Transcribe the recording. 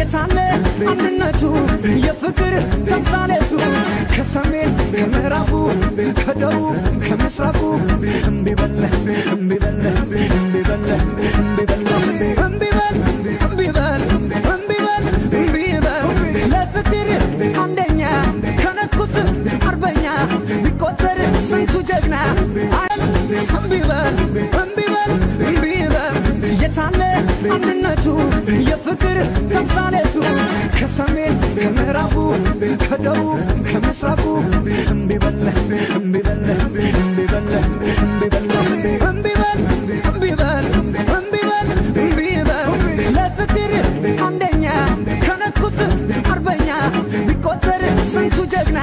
የታለ አንድነቱ የፍቅር ተምሳሌቱ ከሰሜን ከምዕራቡ ከደቡብ ከምስራቁ እምቢበለ እምቢበለ እምቢ የታለ አንድነቱ የፍቅር ተምሳሌቱ ከሰሜን ከምዕራቡ ከደቡብ ከምስራቁ ለፍቅር አንደኛ ከነኩት አርበኛ ቢቆጠር ስንቱ ጀግና